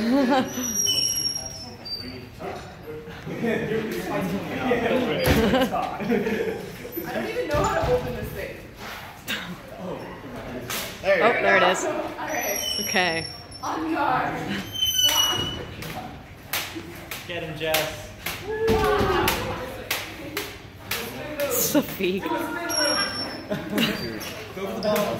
I don't even know how to open this thing. There Oh, there it is. Okay. on guard. Get him, Jess. Sophie. Go for the ball.